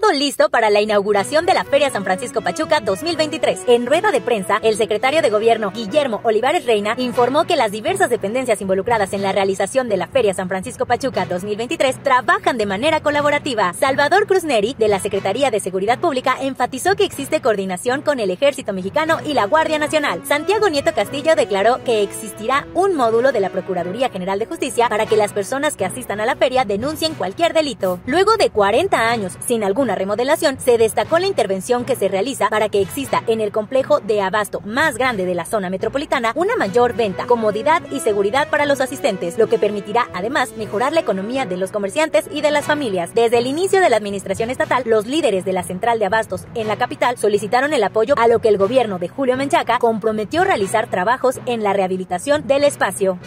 todo listo para la inauguración de la Feria San Francisco Pachuca 2023. En rueda de prensa, el secretario de Gobierno, Guillermo Olivares Reina, informó que las diversas dependencias involucradas en la realización de la Feria San Francisco Pachuca 2023 trabajan de manera colaborativa. Salvador Cruz Neri, de la Secretaría de Seguridad Pública, enfatizó que existe coordinación con el Ejército Mexicano y la Guardia Nacional. Santiago Nieto Castillo declaró que existirá un módulo de la Procuraduría General de Justicia para que las personas que asistan a la feria denuncien cualquier delito. Luego de 40 años sin alguna remodelación, se destacó la intervención que se realiza para que exista en el complejo de abasto más grande de la zona metropolitana una mayor venta, comodidad y seguridad para los asistentes, lo que permitirá además mejorar la economía de los comerciantes y de las familias. Desde el inicio de la administración estatal, los líderes de la central de abastos en la capital solicitaron el apoyo a lo que el gobierno de Julio Menchaca comprometió realizar trabajos en la rehabilitación del espacio.